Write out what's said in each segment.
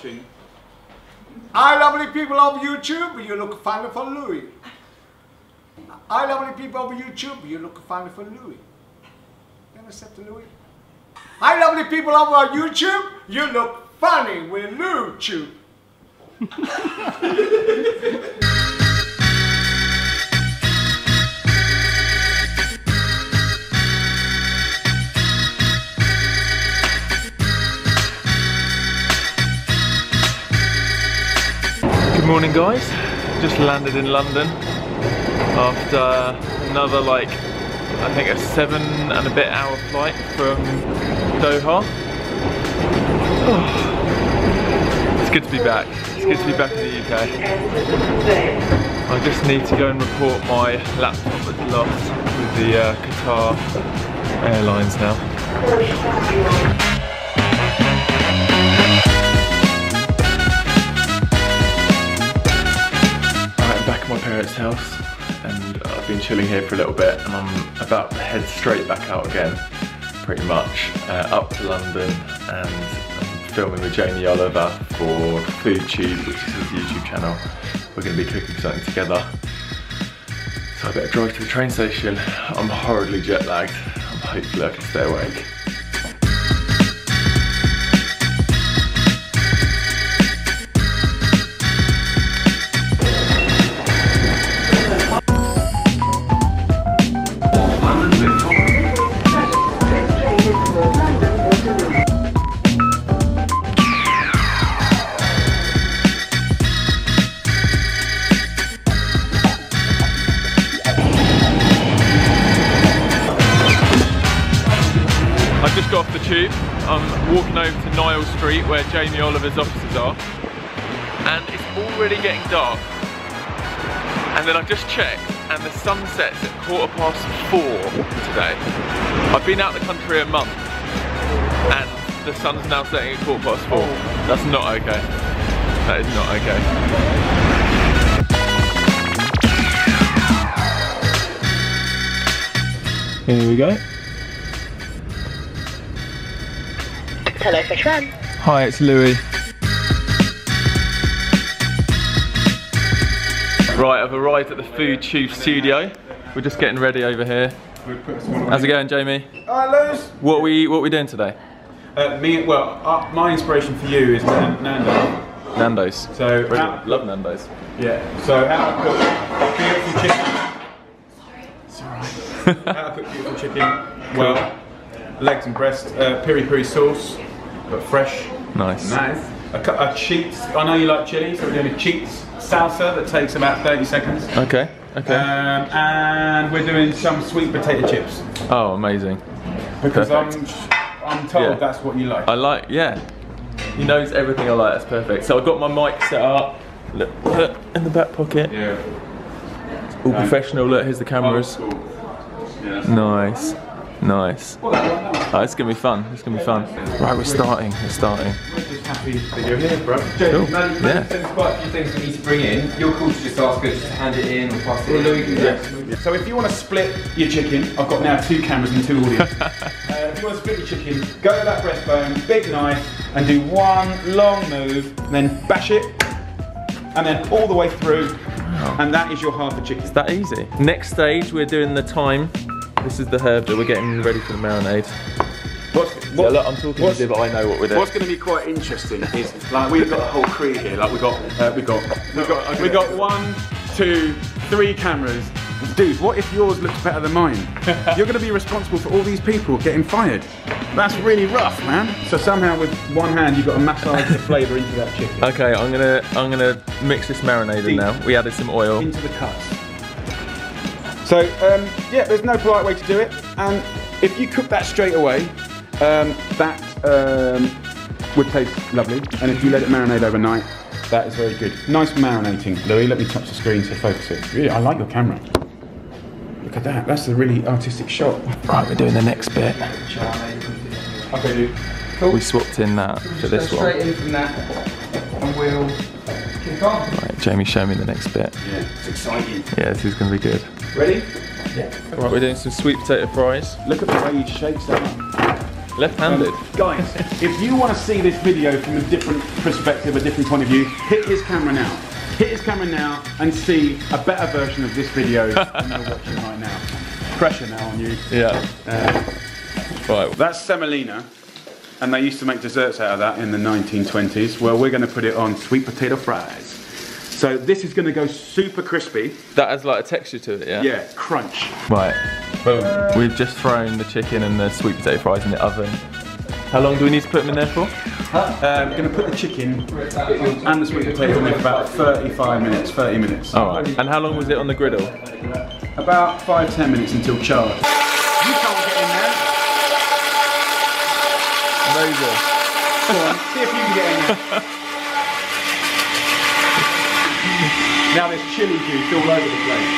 watching. Hi, lovely people of YouTube. You look fine for Louis. Hi, lovely people of YouTube. You look fine for Louis. You ever said to Louis? Hi, lovely people of uh, YouTube. You look funny with Lou Tube. morning guys, just landed in London after another like, I think a seven and a bit hour flight from Doha. Oh, it's good to be back, it's good to be back in the UK. I just need to go and report my laptop that's lost with the uh, Qatar Airlines now. My parents' house and I've been chilling here for a little bit and I'm about to head straight back out again, pretty much, uh, up to London and I'm filming with Jamie Oliver for Food Tube, which is his YouTube channel. We're going to be cooking something together. So I better drive to the train station. I'm horribly jet lagged. Hopefully I can stay awake. Walking over to Niles Street where Jamie Oliver's offices are. And it's already getting dark. And then I've just checked and the sun sets at quarter past four today. I've been out the country a month and the sun's now setting at quarter past four. That's not okay. That is not okay. Here we go. Hello, Fish Run. Hi, it's Louis. Right, I've arrived at the Food Tube studio. We're just getting ready over here. How's it going, Jamie? Hi, Luz. What are we what are we doing today? Uh, me, well, uh, my inspiration for you is Nan- Nando. Nando's. So, Really how, love Nando's. yeah. So, how to cook beautiful chicken. It's alright. how to cook beautiful chicken. Well, legs and breast, uh, piri piri sauce, but fresh. Nice. Nice. A, a cheats. I know you like chili, so we're doing a cheats salsa that takes about 30 seconds. Okay. Okay. Um, and we're doing some sweet potato chips oh, amazing. because Perfect. I'm I'm told Yeah. that's what you like. I like yeah. He knows everything I like. That's perfect. So I've got my mic set up. Look, look in the back pocket. yeah. All professional. Look, here's the cameras. Yeah, Nice. Nice. Well, that one, that Oh, it's gonna be fun. It's gonna be fun. Right, we're starting. We're starting. We're just happy that you're here, bro. Cool. Maddie, Yeah. Maddie quite a few things for me to bring in. You're cool to just ask her just to hand it in or pass it in. Yeah. So if you want to split your chicken, I've got now two cameras and two audience. uh, if you want to split your chicken, go to that breastbone, big knife, and do one long move, and then bash it, and then all the way through, and that is your half a chicken. That easy. Next stage, we're doing the thyme. This is the herb that we're getting ready for the marinade. What's, Yeah, look, I'm talking what's- to you, but I know what we're doing. What's going to be quite interesting is like we've got a whole crew here. Like we got uh, we got we got we got one, two, three cameras. Dude, what if yours looks better than mine? You're going to be responsible for all these people getting fired. That's really rough, man. So somehow with one hand you've got to massage the flavour into that chicken, Okay, I'm gonna I'm gonna mix this marinade in Deep. now. We added some oil. into the cuts. So um, yeah, there's no polite way to do it. And if you cook that straight away, um, that um, would taste lovely. And if you let it marinate overnight, that is very good. Nice marinating, Louis. Let me touch the screen to focus it. Really, I like your camera. Look at that. That's a really artistic shot. Right, we're doing the next bit. Okay, dude. Cool. We swapped in that for this one. Straight in from that, and we'll kick on. Right, Jamie, show me the next bit. Yeah, it's exciting. Yeah, this is gonna be good. Ready? Yeah. Right, we're doing some sweet potato fries. Look at the way he shakes that up. Left-handed. Um, guys, if you want to see this video from a different perspective, a different point of view, hit his camera now. Hit his camera now and see a better version of this video than you're watching right now. Pressure now on you. Yeah. right. That's semolina, and they used to make desserts out of that in the 1920s. Well, we're going to put it on sweet potato fries. So this is going to go super crispy. That has like a texture to it, yeah. Yeah, crunch. Right. Well, we've just thrown the chicken and the sweet potato fries in the oven. How long do we need to put them in there for? Um, going to put the chicken and the sweet potato in there for about 35 minutes, 30 minutes. All right. And how long was it on the griddle? About five, ten minutes until charred. You can't get in there. Amazing. Go on, see if you can get in there. now there's chili juice all over the place.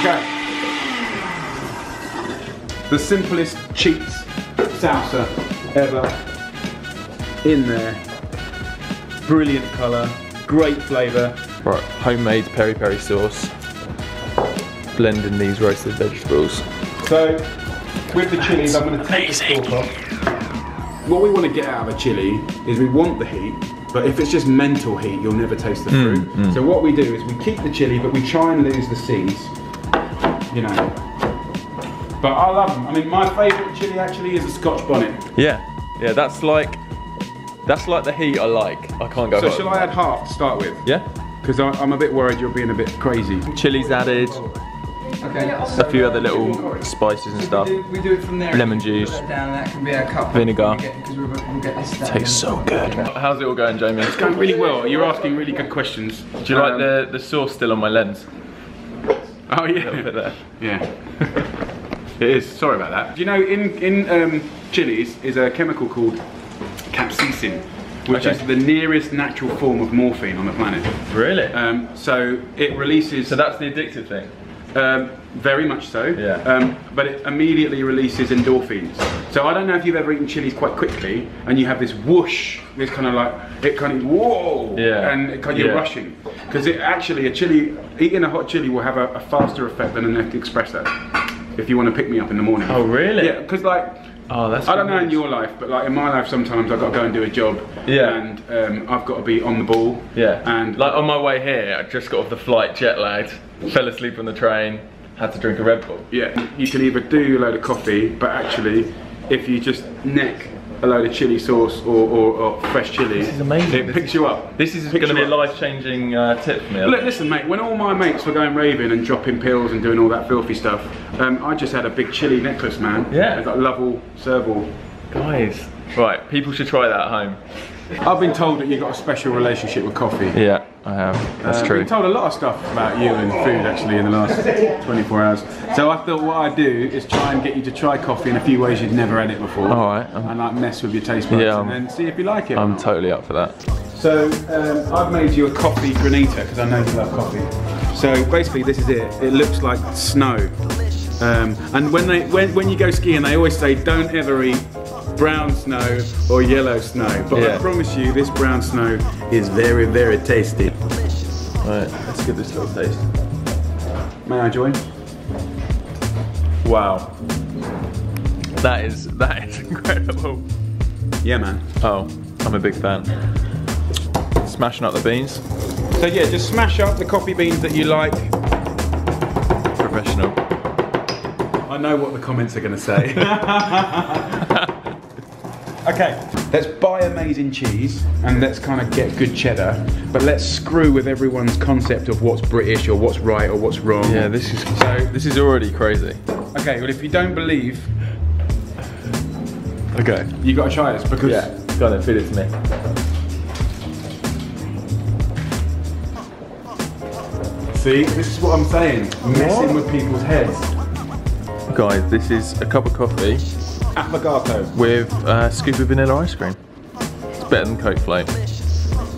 Okay. The simplest cheats salsa ever in there. Brilliant colour, great flavour. Right. Homemade peri peri sauce. Blending these roasted vegetables. So, with the chilies, I'm going to take the stalk off. What we want to get out of a chili is we want the heat, but if it's just mental heat, you'll never taste the fruit. Mm, mm. So what we do is we keep the chili, but we try and lose the seeds. You know. But I love them. I mean, my favourite chili actually is a Scotch bonnet. Yeah. Yeah. That's like. That's like the heat I like. I can't go. So shall I add half to start with? Yeah. Because I'm a bit worried you're being a bit crazy. Chilies added. Okay. A few other little spices and stuff. We do, it from there. Lemon juice. Put that down, and that can be a cup. Vinegar. Because we'll, we'll get this stuff. Tastes so good. How's it all going, Jamie? It's going really well. You're asking really good questions. Do you like Um, the, the sauce still on my lens? Oh A little bit yeah. there. Yeah. it is. Sorry about that. Do you know in in um, chilies is a chemical called capsaicin, which Okay. is the nearest natural form of morphine on the planet. Really? Um, so it releases. so that's the addictive thing. Um, very much so. Yeah. Um, but it immediately releases endorphins. So I don't know if you've ever eaten chilies quite quickly and you have this whoosh, this kind of like, it kind of, whoa, Yeah. and it kind of, you're Yeah. rushing. Because it actually, a chili, eating a hot chili will have a, a faster effect than an espresso. If you want to pick me up in the morning. Oh, really? Yeah, because like, Oh, that's. I don't know in your life, but like in my life, sometimes I've got to go and do a job. Yeah. And um, I've got to be on the ball. Yeah. And like on my way here, I just got off the flight, jet lagged, fell asleep on the train, had to drink a Red Bull. Yeah, you can either do a load of coffee, but actually, if you just neck a load of chili sauce or, or, or fresh chili, This is amazing. it picks you up. This is going to be a life-changing uh, tip for me. Look, listen, mate. When all my mates were going raving and dropping pills and doing all that filthy stuff, um, I just had a big chili necklace, man. Yeah. It's like Lovell, Serval. Guys, right, people should try that at home. I've been told that you've got a special relationship with coffee. Yeah, I have. That's Uh, I've true. been told a lot of stuff about you and food actually in the last 24 hours. So I thought what I'd do is try and get you to try coffee in a few ways you'd never had it before. All right, um, and like mess with your taste buds Yeah, and then see if you like it. I'm totally up for that. So um, I've made you a coffee granita because I know you love coffee. So basically, this is it. It looks like snow. Um, and when they when, when you go skiing, they always say don't ever eat brown snow or yellow snow. But I promise you, this brown snow is very very tasty. Right, let's give this a little taste. May I join? Wow. That is that is incredible. Yeah, man. Oh, I'm a big fan. Smashing up the beans. So yeah, just smash up the coffee beans that you like. Professional. I know what the comments are going to say. okay, let's buy amazing cheese and let's kind of get good cheddar, but let's screw with everyone's concept of what's British or what's right or what's wrong. Yeah, this is so. This is already crazy. Okay, well if you don't believe, Okay. you got to try this because Yeah. Go on then, feed it to me. see, this is what I'm saying, messing with people's heads. Guys, this is a cup of coffee Affogato. with a scoop of vanilla ice cream. It's better than Coke Float.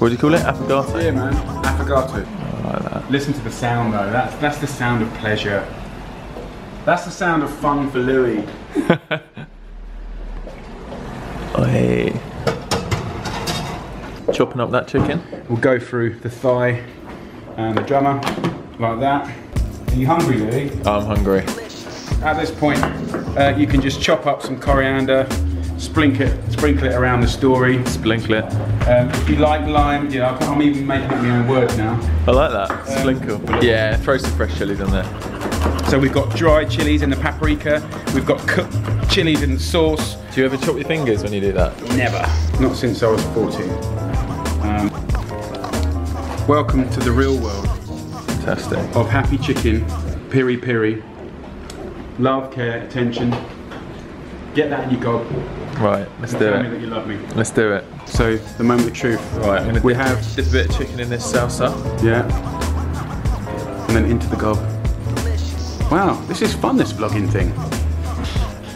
What do you call it? Affogato? Yeah, man, affogato. I like that. Listen to the sound though. That's that's the sound of pleasure. That's the sound of fun for Louis. Oh, hey. Chopping up that chicken. We'll go through the thigh and the drummer like that. Are you hungry, Louis? I'm hungry. At this point, uh, you can just chop up some coriander, sprinkle it, sprinkle it around the story. Sprinkle it. Um, if you like lime, yeah, know, I'm even making up my own words now. I like that. Splinkle. Yeah, throw some fresh chilies on there. So we've got dried chilies in the paprika. We've got cooked chilies in the sauce. Do you ever chop your fingers when you do that? Never. Not since I was 14. Um, welcome to the real world Fantastic. of happy chicken, piri piri, love, care, attention. Get that in your gob. Right, let's do Tell me it. that you love me. Let's do it. So the moment of truth. Right, We have just a bit of chicken in this salsa. yeah, and then into the gob. Wow, this is fun. This vlogging thing.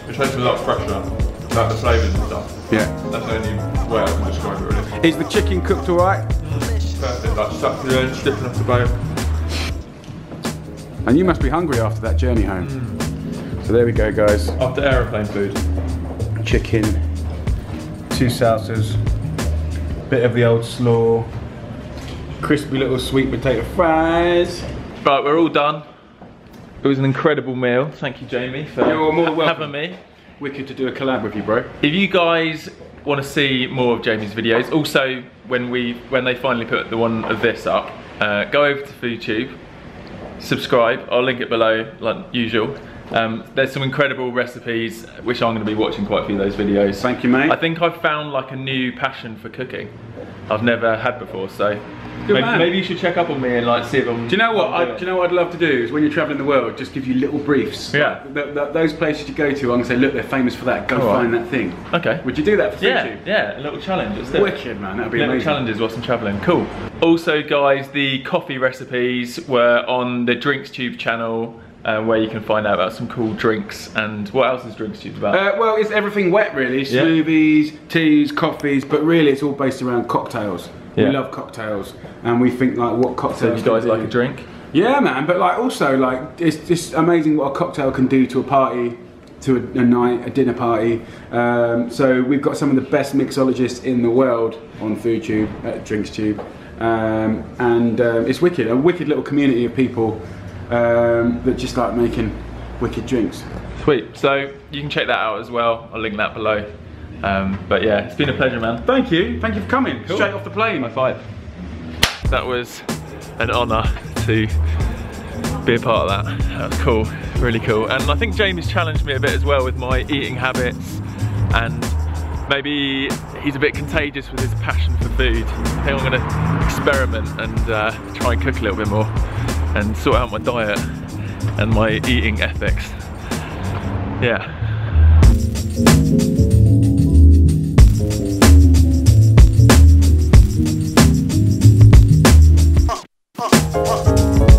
It takes a lot of pressure like the flavours and stuff. Yeah. That's the only way I can describe it really. Is the chicken cooked all right? Perfect, like succulent, stiff enough to bone. And you must be hungry after that journey home. Mm. So there we go, guys. After aeroplane food. chicken, two salsas, bit of the old slaw, crispy little sweet potato fries. Right, we're all done. It was an incredible meal. Thank you, Jamie, for You're more welcome. having me. Wicked to do a collab with you, bro. If you guys want to see more of Jamie's videos, also when we when they finally put the one of this up, uh, go over to FoodTube, subscribe. I'll link it below, like usual. Um, there's some incredible recipes which I'm going to be watching quite a few of those videos. Thank you, mate. I think I've found like a new passion for cooking. I've never had before, so maybe, maybe you should check up on me and like see if I'm. Do you know what? I, do you know what I'd love to do is when you're traveling the world, just give you little briefs. Yeah. Like, th- th- those places you go to, I'm gonna say, look, they're famous for that. Go All right. find that thing. Okay. Would you do that for Yeah, YouTube? yeah, a little challenge. Let's it. Wicked, man. That'd be Little amazing. challenges whilst I'm travelling. Cool. Also, guys, the coffee recipes were on the Drinks Tube channel, uh, where you can find out about some cool drinks and what else is Drinks Tube about? Uh, well, it's everything wet, really. Yeah. Smoothies, teas, coffees, but really, it's all based around cocktails. Yeah. We love cocktails, and we think like what so cocktails. you guys like a drink? Yeah, man. But like also like it's just amazing what a cocktail can do to a party, to a, a night, a dinner party. Um, so we've got some of the best mixologists in the world on FoodTube, at DrinksTube, um, and um, it's wicked. A wicked little community of people um, that just like making wicked drinks. Sweet. So you can check that out as well. I'll link that below. Um, but yeah, it's been a pleasure, man. Thank you. Thank you for coming. Cool. Straight off the plane. High five. That was an honour to be a part of that. That was cool, really cool. And I think Jamie's challenged me a bit as well with my eating habits and maybe he's a bit contagious with his passion for food. I think I'm gonna experiment and uh, try and cook a little bit more and sort out my diet and my eating ethics. Yeah.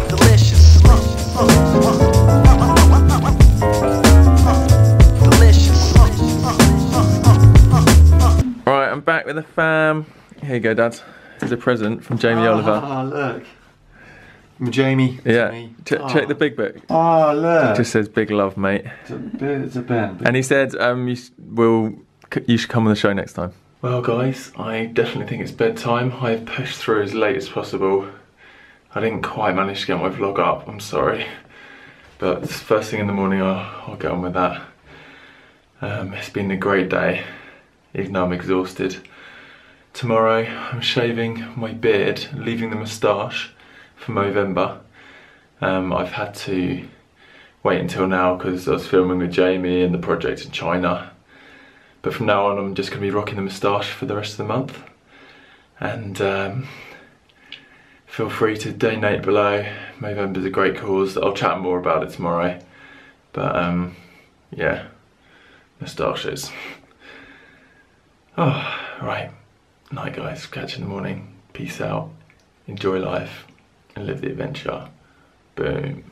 Delicious. Delicious. Right, I'm back with the fam. Here you go, Dad. Here's a present from Jamie ah, Oliver. Oh, look. Jamie. Yeah, me. Ch- check the big book. Oh, look. It just says big love, mate. It's a bit, it's a bit. And he said, um, you will, you should come on the show next time. Well, guys, I definitely think it's bedtime. I've pushed through as late as possible. I didn't quite manage to get my vlog up. I'm sorry, but first thing in the morning, I'll, I'll get on with that. Um, it's been a great day, even though I'm exhausted. Tomorrow, I'm shaving my beard, leaving the moustache for Movember. Um, I've had to wait until now because I was filming with Jamie and the project in China. But from now on, I'm just going to be rocking the moustache for the rest of the month. And um, feel free to donate below. Movember's a great cause. I'll chat more about it tomorrow. But um, yeah, moustaches. Oh, right. Night, guys. Catch you in the morning. Peace out. Enjoy life and live the adventure. Boom.